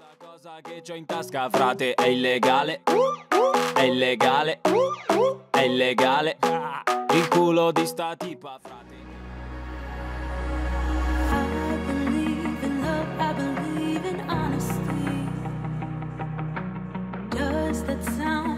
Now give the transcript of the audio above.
Sta cosa che c'ho in tasca, frate, è illegale. È illegale. È illegale. Il culo di sta tipa, frate. Does that sound